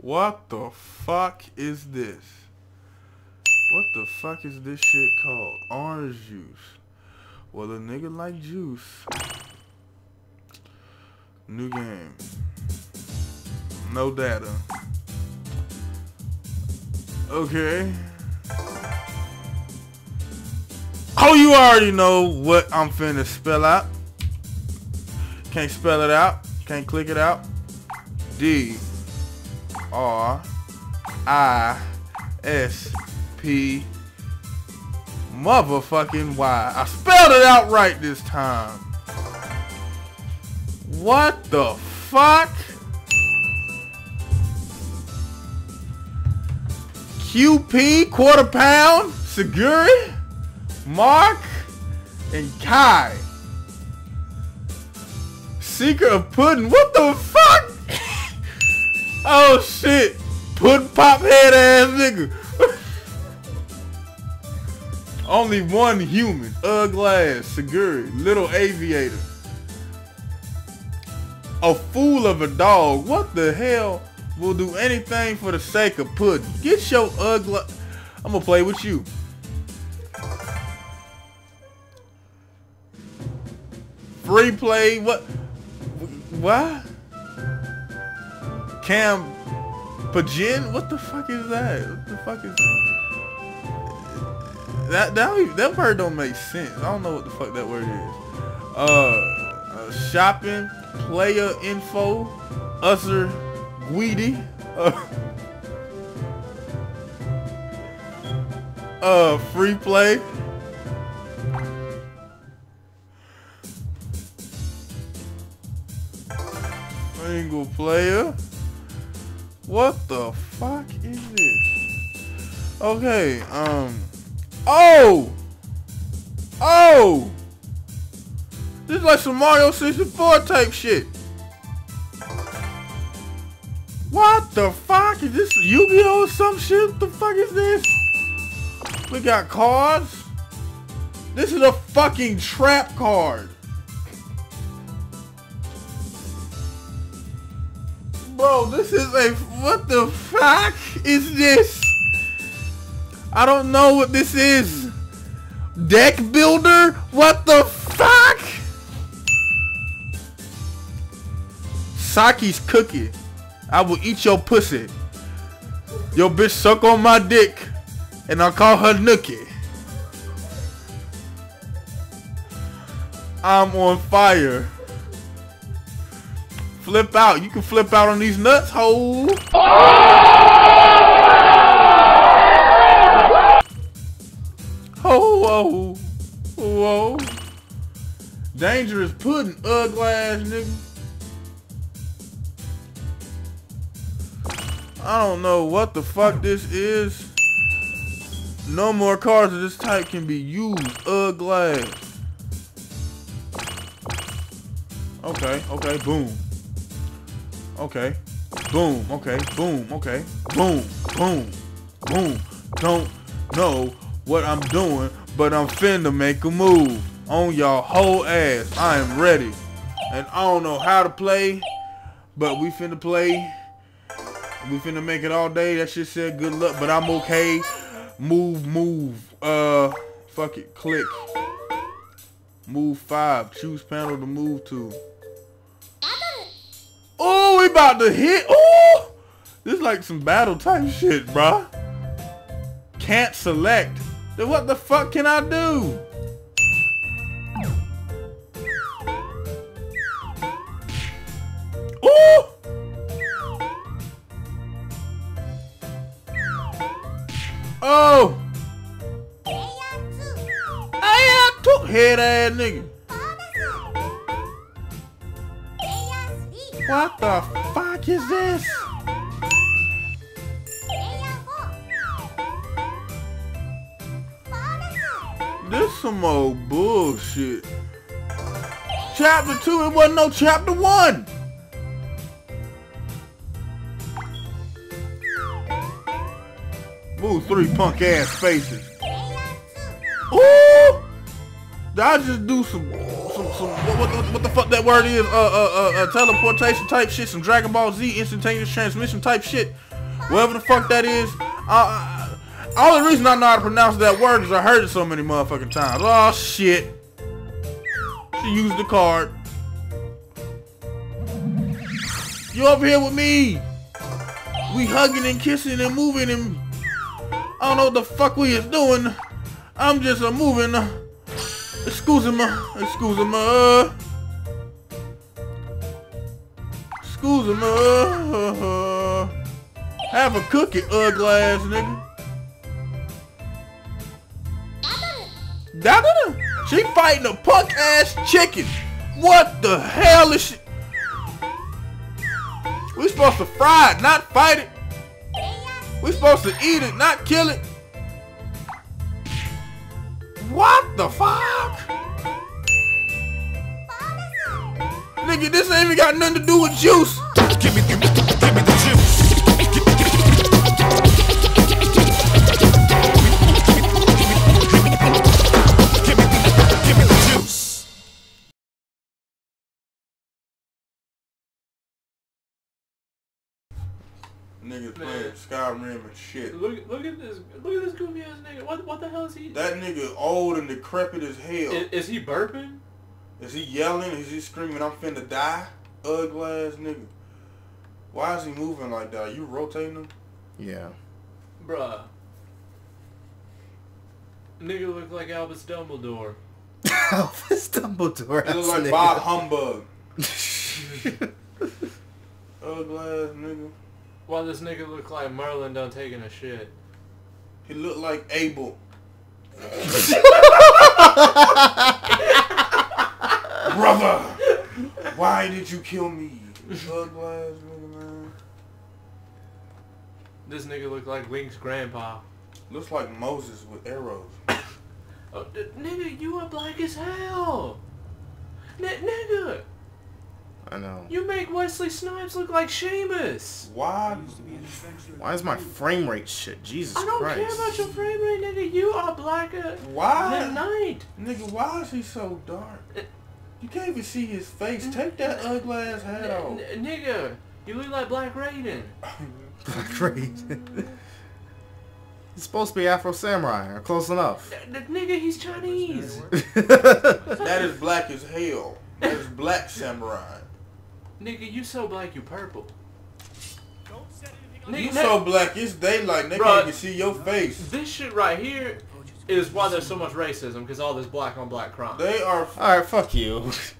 What the fuck is this? What the fuck is this shit called? Orange juice. Well, a nigga like juice. New game. No data. Okay. Oh, you already know what I'm finna spell out. Can't spell it out. Can't click it out. D R I S P motherfucking Y. I spelled it out right this time. What the fuck? QP, quarter pound, Seguri, Marc, and Kai. Seeker of Pudding. What the? Oh shit. Put pop head ass nigga. Only one human. Uglass, Seguri, Little Aviator. A fool of a dog. What the hell will do anything for the sake of pudding? Get your ugly... I'm gonna play with you. Free play? What? What? Cam Pajin? What the fuck is that? What the fuck is that? That that word don't make sense. I don't know what the fuck that word is. Uh, uh shopping, player info, usher, Guidi. Uh, uh, free play. Single player. What the fuck is this? Okay, um. Oh! Oh! This is like some Mario 64 type shit. What the fuck? Is this Yu-Gi-Oh or some shit? What the fuck is this? We got cards. This is a fucking trap card. Bro, this is a... What the fuck is this? I don't know what this is. Deck builder? What the fuck? Saki's cookie. I will eat your pussy. Your bitch suck on my dick. And I call her Nookie. I'm on fire. Flip out. You can flip out on these nuts, ho. Ho, whoa. Whoa. Dangerous pudding, ugly ass nigga. I don't know what the fuck this is. No more cards of this type can be used. Ugly. Okay, okay, boom. Okay. Boom, okay, boom, okay. Boom, boom, boom. Don't know what I'm doing, but I'm finna make a move on y'all whole ass. I am ready. And I don't know how to play, but we finna play. We finna make it all day. That shit said good luck, but I'm okay. Move, move. Uh, fuck it. Click. Move five. Choose panel to move to. About to hit. Oh, this is like some battle type shit, bruh. Can't select. Then what the fuck can I do? Oh! Oh! I am too head ass nigga. What the fuck is this? This some old bullshit. Chapter 2, it wasn't no chapter 1. Move three punk ass faces. Ooh! Did I just do some, some, what, what, what the fuck that word is? Uh, uh, uh, uh, teleportation type shit, some Dragon Ball Z instantaneous transmission type shit. Whatever the fuck that is. Uh, the reason I know how to pronounce that word is I heard it so many motherfucking times. Oh shit. She used the card. You over here with me? We hugging and kissing and moving and I don't know what the fuck we is doing. I'm just a moving. Excuse me. Excuse me. Excuse me. Have a cookie, ugly ass nigga. Da-da-da. She fighting a punk ass chicken. What the hell is she? We supposed to fry it, not fight it. We supposed to eat it, not kill it. What the fuck? Nigga, this ain't even got nothing to do with juice. Give me, give me, Niggas Man. playing Skyrim and shit. Look, look at this, look at this goofy ass nigga. What, what the hell is he? That nigga old and decrepit as hell. is, is he burping? Is he yelling? Is he screaming, I'm finna die? Ugly ass nigga. Why is he moving like that? Are you rotating him? Yeah. Bruh. Nigga look like Albus Dumbledore. Albus Dumbledore. He look like nigga. Bob Humbug. Ugly ass nigga. Why this nigga look like Merlin done taking a shit? He look like Abel. Brother! Why did you kill me? Ugly ass nigga, man. This nigga look like Link's grandpa. Looks like Moses with arrows. Oh, d- nigga, you are black as hell. N- nigga, I know. you make Wesley Snipes look like Seamus. Why? Why is my frame rate shit? Jesus I don't Christ. care about your frame rate, nigga. You are blacker than Why? night. Nigga, why is he so dark? Uh, you can't even see his face. Take that ugly ass hat off. N- nigga, you look like Black Raiden. Great. He's supposed to be Afro Samurai, or close enough. N- n- nigga, he's Chinese. That is black as hell. That is black samurai. Nigga, you so black, you purple. You so black, it's daylight. nigga. Bruh. can't even see your face. this shit right here is why there's so much racism, because all this black on black crime. They are. Alright, fuck you.